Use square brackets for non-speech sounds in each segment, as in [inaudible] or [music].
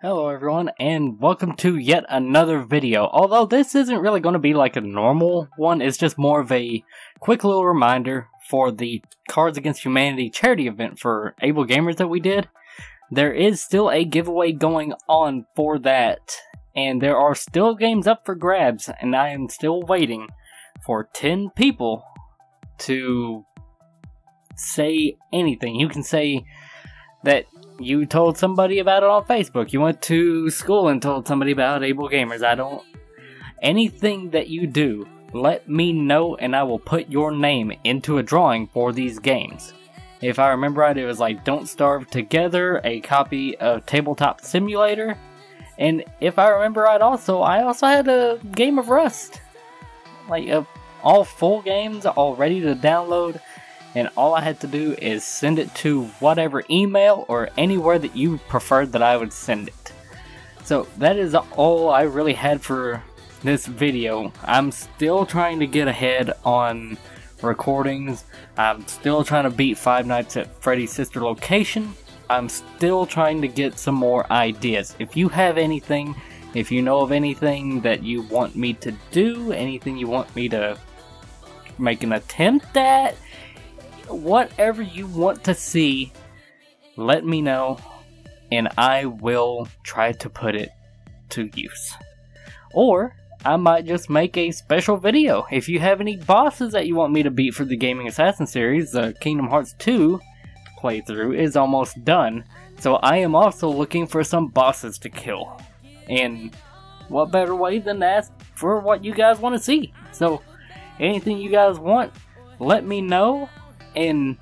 Hello everyone and welcome to yet another video. Although this isn't really going to be like a normal one, it's just more of a quick little reminder for the Cards Against Humanity charity event for AbleGamers that we did. There is still a giveaway going on for that and there are still games up for grabs and I am still waiting for 10 people to say anything. You can say that you told somebody about it on Facebook. You went to school and told somebody about AbleGamers. I don't. Anything that you do, let me know and I will put your name into a drawing for these games. If I remember right, it was like Don't Starve Together, a copy of Tabletop Simulator, and if I remember right, also, I also had a game of Rust. Like, uh, all full games, all ready to download and all I had to do is send it to whatever email or anywhere that you preferred that I would send it. So that is all I really had for this video. I'm still trying to get ahead on recordings. I'm still trying to beat Five Nights at Freddy's Sister Location. I'm still trying to get some more ideas. If you have anything, if you know of anything that you want me to do, anything you want me to make an attempt at, whatever you want to see, let me know, and I will try to put it to use. Or I might just make a special video. If you have any bosses that you want me to beat for the Gaming Assassin series, the Kingdom Hearts 2 playthrough is almost done, so I am also looking for some bosses to kill. And what better way than to ask for what you guys want to see? So, anything you guys want, let me know and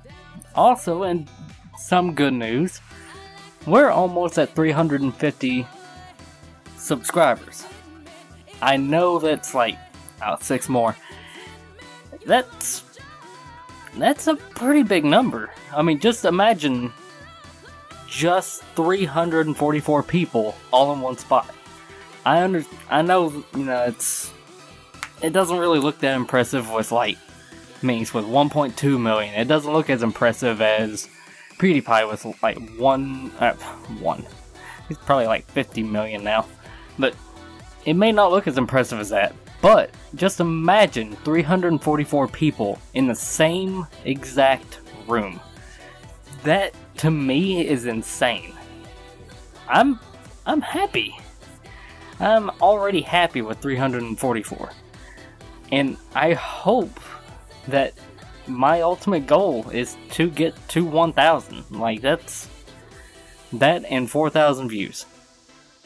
also, in some good news, we're almost at 350 subscribers. I know that's like oh, six more. That's that's a pretty big number. I mean, just imagine just 344 people all in one spot. I under I know you know it's it doesn't really look that impressive with like Minx with 1.2 million. It doesn't look as impressive as PewDiePie with like one, uh, one. He's probably like 50 million now, but it may not look as impressive as that. But just imagine 344 people in the same exact room. That to me is insane. I'm I'm happy. I'm already happy with 344. And I hope that my ultimate goal is to get to 1,000. Like, that's. That and 4,000 views.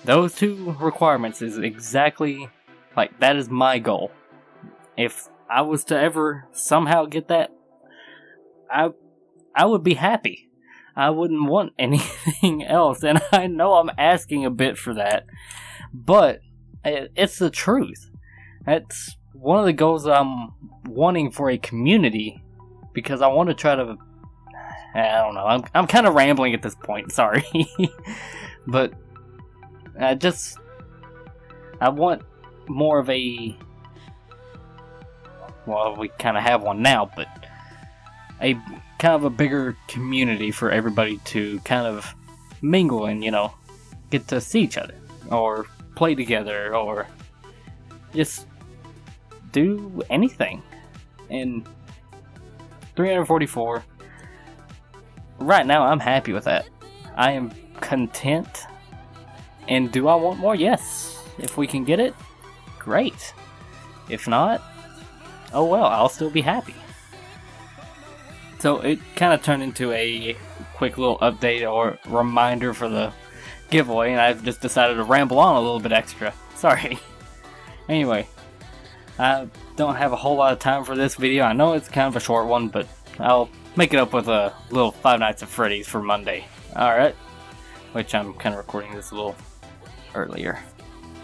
Those two requirements is exactly. Like, that is my goal. If I was to ever somehow get that, I. I would be happy. I wouldn't want [laughs] anything else, and I know I'm asking a bit for that, but it's the truth. That's one of the goals I'm wanting for a community because I want to try to. I don't know. I'm I'm kind of rambling at this point. [laughs] Sorry, but I just I want more of a. Well, we kind of have one now, but a kind of a bigger community for everybody to kind of mingle and you know get to see each other or play together or just do anything. And 344. Right now, I'm happy with that. I am content. And do I want more? Yes. If we can get it, great. If not, oh well, I'll still be happy. So it kind of turned into a quick little update or reminder for the giveaway, and I've just decided to ramble on a little bit extra. [laughs] Sorry. anyway, I don't have a whole lot of time for this video. I know it's kind of a short one, but I'll make it up with a little Five Nights at Freddy's for Monday. Alright? Which I'm kind of recording this a little earlier.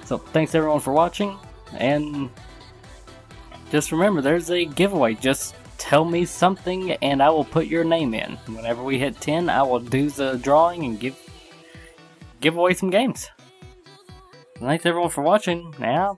So thanks everyone for watching, and just remember there's a giveaway. Just tell me something and I will put your name in. Whenever we hit 10, I will do the drawing and give give away some games. Thanks everyone for watching. Now,